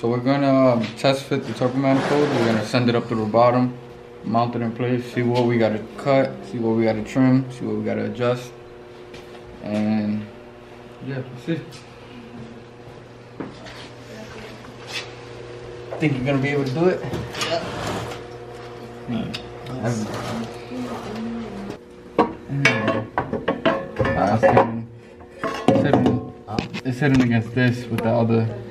So we're gonna um, test fit the turbo manifold. We're gonna send it up to the bottom, mount it in place, see what we gotta cut, see what we gotta trim, see what we gotta adjust. And yeah, let's see. Think you're gonna be able to do it? Hitting, it's hitting against this with the other.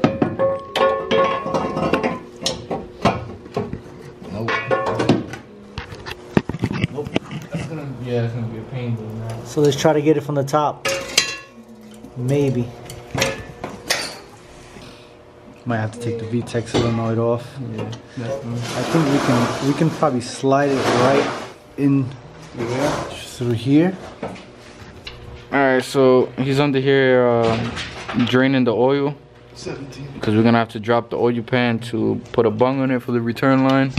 Nope. Nope. That's gonna, yeah, it's gonna be a pain doing that. So let's try to get it from the top. Maybe. Might have to take the VTEC solenoid off. Yeah, definitely. I think we can we can probably slide it right in Yeah. through here. Alright, so he's under here um, draining the oil. 17. Because we're gonna have to drop the oil pan to put a bung on it for the return line.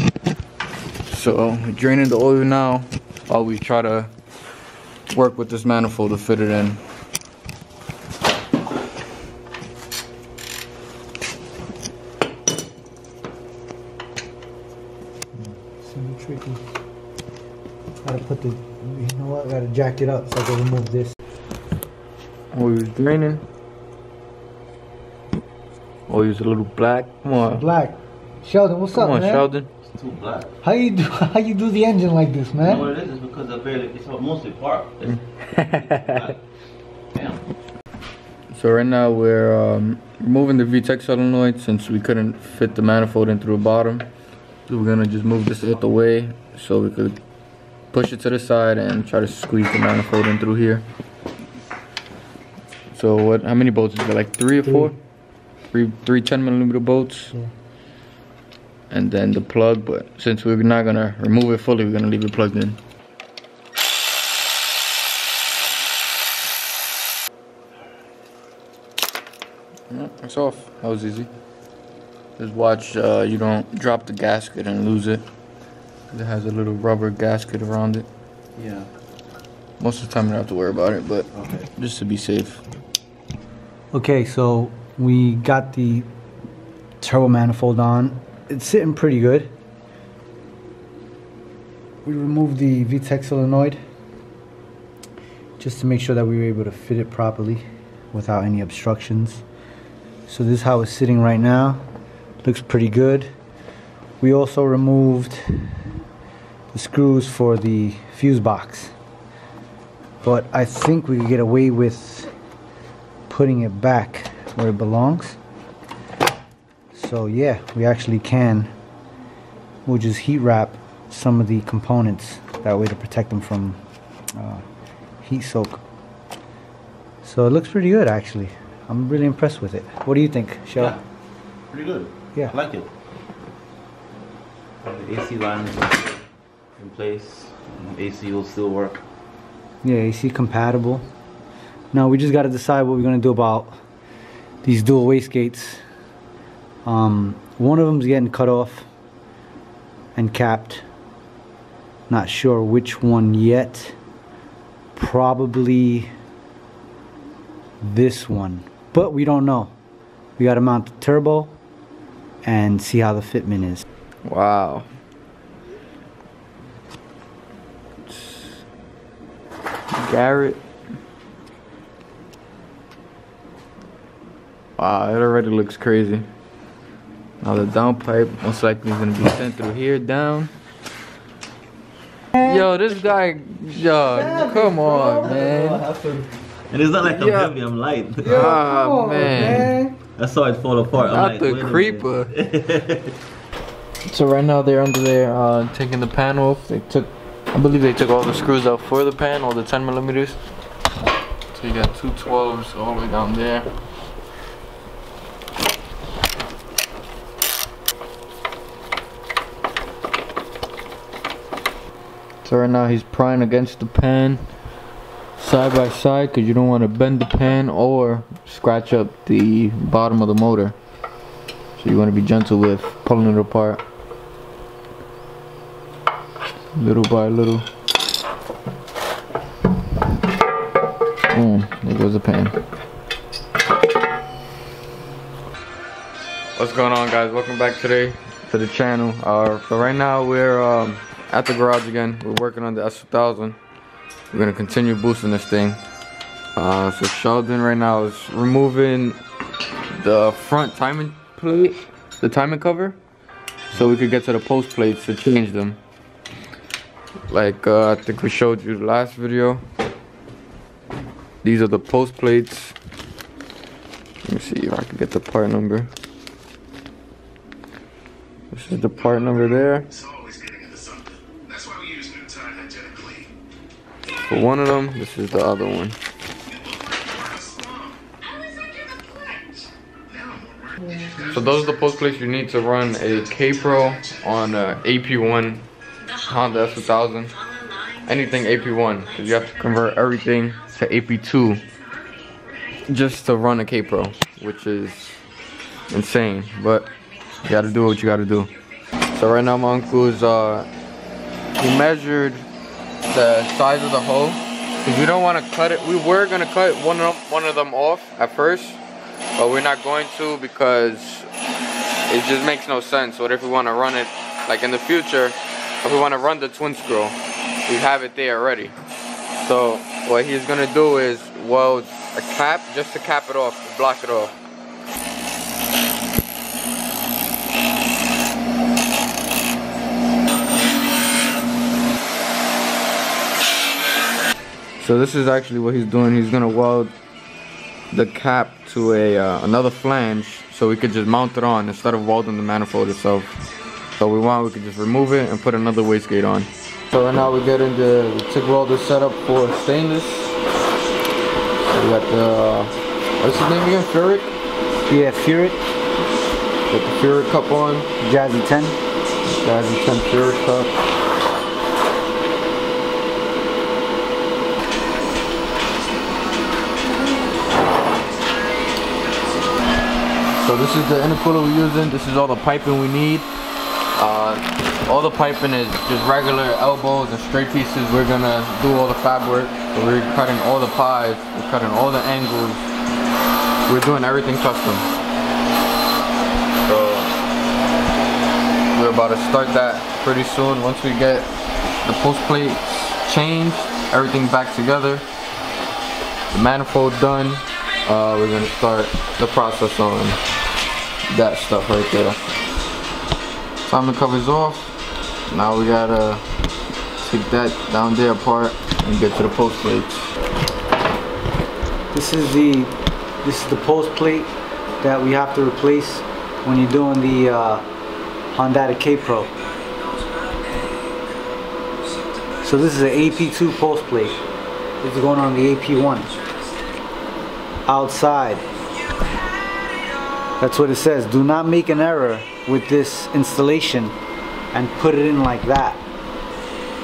So draining the oil now while we try to work with this manifold to fit it in. It's tricky. Gotta put the you know what, gotta jack it up so I can remove this. Oil's draining. Oil's a little black. Come on. Black. Sheldon, what's Come up, on, man? Sheldon. It's too black. How you do how you do the engine like this, You know man? what it is? It's because I barely, it's mostly park. Damn. So right now we're um, removing the VTEC solenoid since we couldn't fit the manifold in through the bottom. So we're gonna just move this out the way so we could push it to the side and try to squeeze the manifold in through here. So what? How many bolts is there? Like three or four? Three, three 10 millimeter bolts. Yeah. And then the plug, but since we're not gonna remove it fully, we're gonna leave it plugged in. Yeah, it's off. That was easy. Just watch uh, you don't drop the gasket and lose it. It has a little rubber gasket around it. Yeah. Most of the time you don't have to worry about it, but Okay. just to be safe. Okay, so we got the turbo manifold on. It's sitting pretty good. We removed the VTEC solenoid just to make sure that we were able to fit it properly without any obstructions. So this is how it's sitting right now. Looks pretty good. We also removed the screws for the fuse box. But I think we could get away with putting it back where it belongs. So yeah, we actually can. We'll just heat wrap some of the components that way to protect them from uh, heat soak. So it looks pretty good actually. I'm really impressed with it. What do you think, Shell? Yeah. Pretty good. Yeah. I like it. The AC lines are in place. AC will still work. Yeah, AC compatible. Now we just got to decide what we're gonna do about these dual wastegates. Um, one of them's getting cut off and capped. Not sure which one yet. Probably this one, but we don't know. We got to mount the turbo and see how the fitment is. Wow. Garrett. Wow, it already looks crazy. Now the downpipe most likely is gonna be sent through here down. Yo, this guy, yo, come on, man. And it's not like I'm Yeah. heavy, I'm light. Ah, man. I saw it fall apart. I'm Not like, the a creeper. So right now they're under there uh, taking the pan off. They took, I believe they took all the screws out for the pan, all the 10 millimeters. So you got two 12s all the way down there. So right now he's prying against the pan side by side because you don't want to bend the pan or scratch up the bottom of the motor. So you want to be gentle with pulling it apart. Little by little. Boom, there goes the pan. What's going on guys? Welcome back today to the channel. Uh, so right now we're um, at the garage again. We're working on the S1000. We're gonna continue boosting this thing. Uh, so Sheldon right now is removing the front timing plate, the timing cover, so we could get to the pulse plates to change them. Like uh, I think we showed you the last video. These are the pulse plates. Let me see if I can get the part number. This is the part number there. For one of them, this is the other one. So those are the pulse plates you need to run a K-Pro on a AP1 Honda S1000. Anything AP1, because you have to convert everything to AP2 just to run a K-Pro, which is insane, but you gotta do what you gotta do. So right now my uncle is, uh, he measured the size of the hole, because we don't want to cut it. We were gonna cut one of, one of them off at first, but we're not going to because it just makes no sense. What if we want to run it, like in the future, if we want to run the twin screw, we have it there already. So what he's gonna do is weld a cap just to cap it off, block it off. So this is actually what he's doing. He's gonna weld the cap to a uh, another flange so we could just mount it on instead of welding the manifold itself. So we want we could just remove it and put another wastegate on. So right now we get into the TIG welder setup for stainless. So we got the uh, what's his name again? Furick. Yeah, Furick, Got the Furick cup on. Jazzy 10. Jazzy 10 Furick cup. So this is the intercooler we're using. This is all the piping we need. Uh, all the piping is just regular elbows and straight pieces. We're gonna do all the fab work. We're cutting all the pies. We're cutting all the angles. We're doing everything custom. So we're about to start that pretty soon. Once we get the pulse plates changed, everything back together, the manifold done, uh, we're gonna start the process on that stuff right there. Timing covers off. Now we gotta take that down there apart and get to the pulse plate. This is the this is the pulse plate that we have to replace when you're doing the uh, Honda K Pro. So this is an AP2 pulse plate. Is going on the AP1. Outside. That's what it says. Do not make an error with this installation and put it in like that.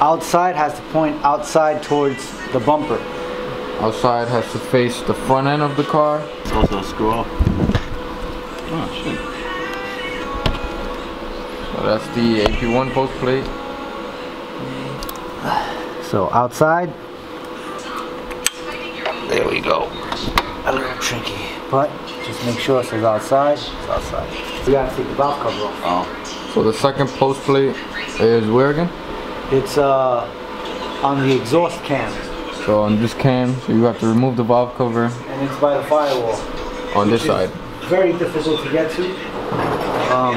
Outside has to point outside towards the bumper. Outside has to face the front end of the car. It's also a screw up. Oh shit. So that's the AP1 pulse plate. So outside, There we go. A little tricky, but just make sure it says outside. It's outside. We gotta take the valve cover off. Oh. So the second pulse plate is where again? It's uh on the exhaust cam, So on this cam, so you have to remove the valve cover and it's by the firewall. on this side. Very difficult to get to. Um,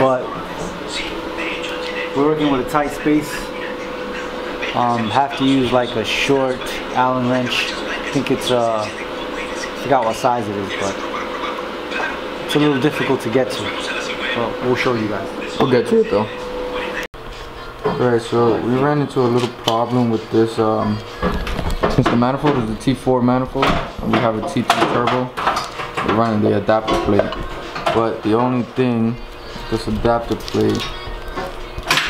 but we're working with a tight space. Um, have to use like a short Allen wrench. I think it's uh, I forgot what size it is, but it's a little difficult to get to. Well, we'll show you guys. We'll get to it though. Alright, so we ran into a little problem with this. Um, since the manifold is the T4 manifold, and we have a T2 turbo, we're running the adapter plate. But the only thing, this adapter plate,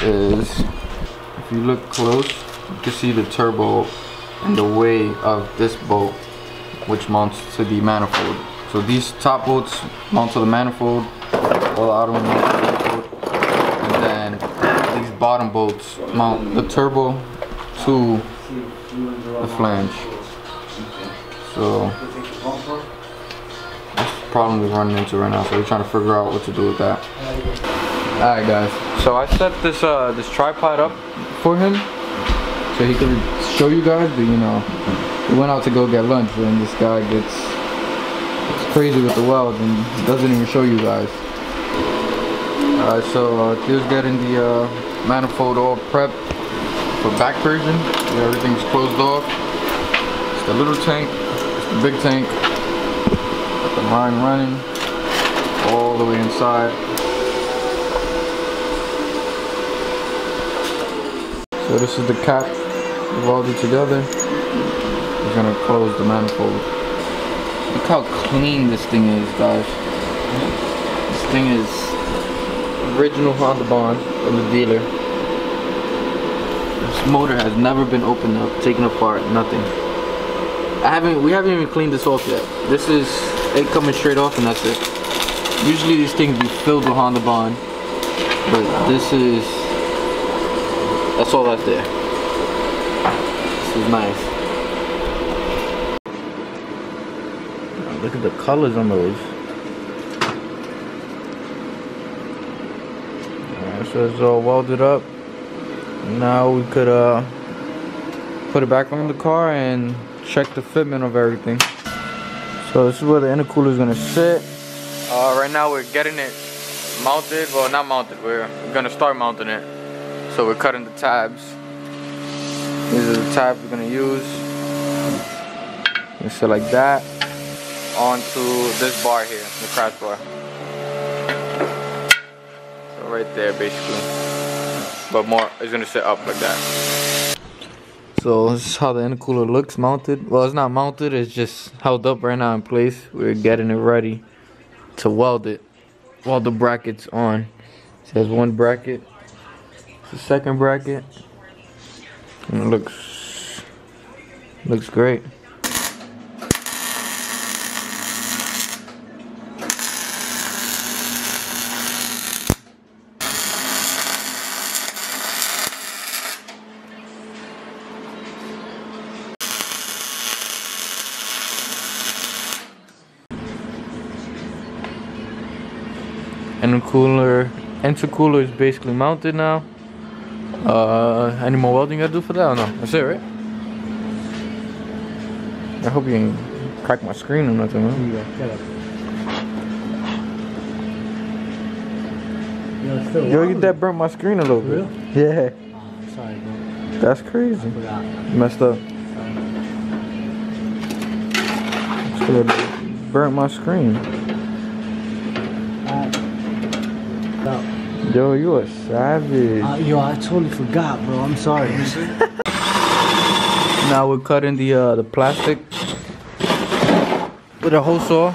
is if you look close, you can see the turbo in the way of this bolt, which mounts to the manifold. So these top bolts mount to the manifold, all the outer ones mount to the manifold, and then these bottom bolts mount the turbo to the flange. So that's problem we're running into right now, so we're trying to figure out what to do with that. Alright guys, so I set this uh this tripod up for him so he could show you guys but you know we went out to go get lunch and this guy gets crazy with the welds and doesn't even show you guys. Alright, so uh, Theo's getting the uh, manifold all prep for back version. Yeah, everything's closed off. It's the little tank, it's the big tank. Got the line running all the way inside. So this is the cap welded together. We're gonna close the manifold. Look how clean this thing is, guys. This thing is original Honda Bond from the dealer. This motor has never been opened up, taken apart, nothing. I haven't, we haven't even cleaned this off yet. This is it coming straight off and that's it. Usually these things be filled with Honda Bond, but this is, that's all that's there. This is nice. Look at the colors on those. Alright, so it's all welded up. Now we could uh put it back on the car and check the fitment of everything. So this is where the intercooler is gonna sit. Uh, right now we're getting it mounted. Well, not mounted. We're, we're gonna start mounting it. So we're cutting the tabs. These are the tabs we're gonna use. You sit like that onto this bar here, the crash bar. So right there, basically. But more, it's gonna sit up like that. So this is how the intercooler looks mounted. Well, it's not mounted, it's just held up right now in place. We're getting it ready to weld it. Weld the brackets on. It has one bracket, the second bracket. And it looks, looks great. intercooler intercooler is basically mounted now uh any more welding I do for that or no that's it right I hope you ain't crack my screen or nothing man. Yeah. Yo, yo you that burnt my screen a little bit Real? yeah Oh, sorry, bro. that's crazy messed up Should've burnt my screen. Stop. Yo you a savage Uh, yo, I totally forgot, bro. I'm sorry. Now we're cutting the uh, the plastic with a hole saw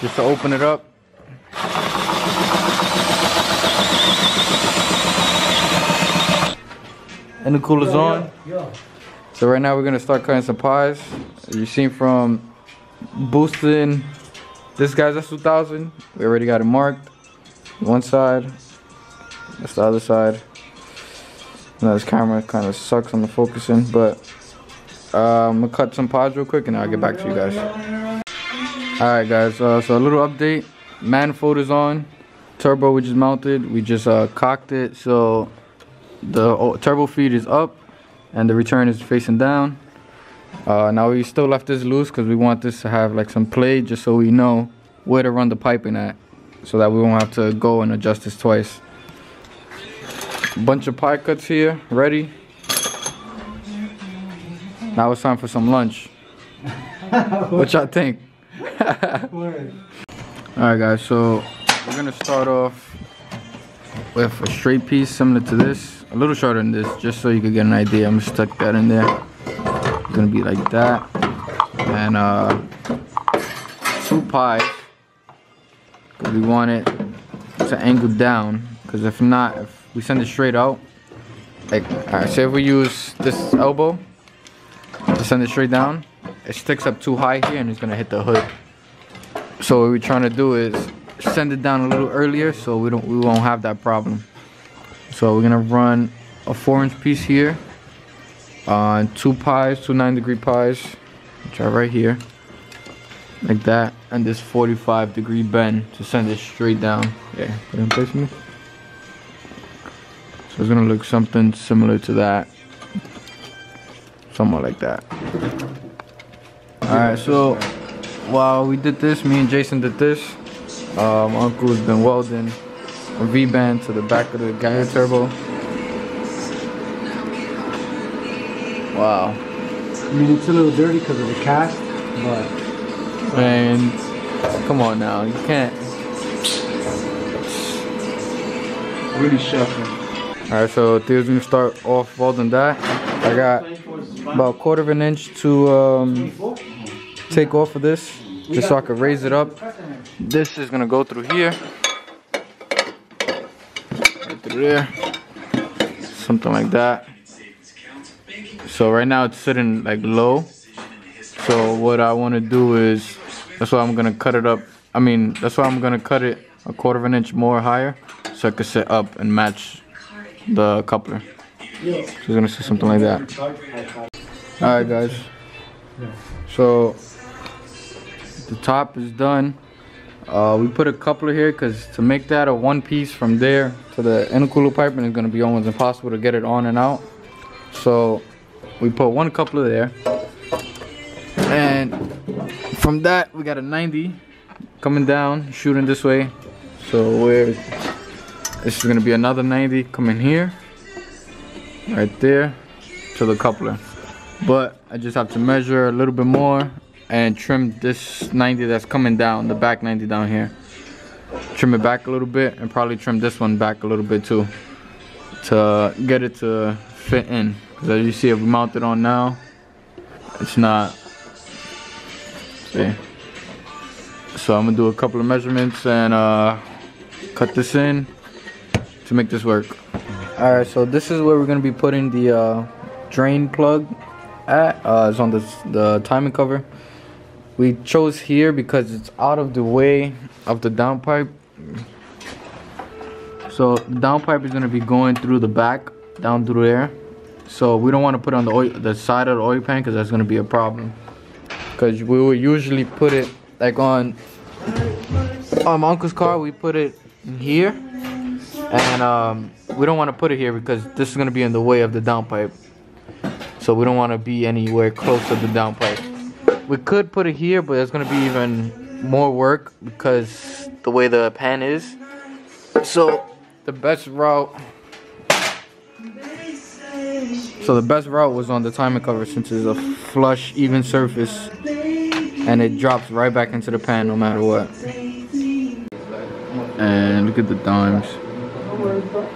just to open it up. And the cooler's on. Yo. So right now we're gonna start cutting some pies. You've seen from boosting this guy's S2000. We already got it marked. One side. That's the other side. Now this camera kind of sucks on the focusing, but uh, I'm gonna cut some pods real quick and I'll get back to you guys. Alright guys, uh, so a little update. Manifold is on. Turbo which is mounted. We just uh, cocked it so the turbo feed is up and the return is facing down. Uh, now we still left this loose because we want this to have like some play just so we know where to run the piping at so that we won't have to go and adjust this twice. Bunch of pie cuts here, ready. Now it's time for some lunch. what y'all think? Alright guys, so we're gonna start off with a straight piece similar to this. A little shorter than this, just so you can get an idea. I'm gonna stuck that in there. It's gonna be like that. And uh two pies. We want it to angle down. Cause if not, if we send it straight out, like alright, say if we use this elbow to send it straight down, it sticks up too high here and it's gonna hit the hood. So what we're trying to do is send it down a little earlier so we don't we won't have that problem. So we're gonna run a four inch piece here on two pies, two nine degree pies, which are right here. like that and this 45 degree bend to send it straight down yeah put it in place for me so it's gonna look something similar to that. Somewhat like that. All right so while we did this me and jason did this uh, my uncle's been welding a v-band to the back of the Gaia turbo. Wow. I mean, it's a little dirty because of the cast, but and come on now you can't. Really shuffling. All right, so Theo's gonna start off welding that. I got about a quarter of an inch to um, take off of this, just so I can raise it up. This is gonna go through here, right through there, something like that. So right now it's sitting like low. So what I want to do is, that's why I'm gonna cut it up. I mean, that's why I'm gonna cut it a quarter of an inch more higher, so I can sit up and match the coupler. She's gonna say something like that. Alright guys. So the top is done. Uh, we put a coupler here because to make that a one piece from there to the intercooler pipe and it's gonna be almost impossible to get it on and out. So we put one coupler there. And from that we got a 90 coming down, shooting this way. So we're this is gonna be another 90 coming here, right there, to the coupler. But I just have to measure a little bit more and trim this 90 that's coming down, the back 90 down here. Trim it back a little bit and probably trim this one back a little bit too to get it to fit in. Cause as you see, if we mount it on now, it's not. See. So I'm gonna do a couple of measurements and uh, cut this in to make this work. Alright, so this is where we're gonna be putting the uh, drain plug at. Uh, it's on the, the timing cover. We chose here because it's out of the way of the downpipe. So the downpipe is gonna be going through the back, down through there. So we don't want to put on the oil, the side of the oil pan because that's gonna be a problem. Because we would usually put it like on on my uncle's car. We put it here and um, we don't want to put it here because this is going to be in the way of the downpipe. So we don't want to be anywhere close to the downpipe. We could put it here but it's going to be even more work because the way the pan is. So the best route so the best route was on the timing cover since it's a flush even surface and it drops right back into the pan no matter what. And look at the dimes workbook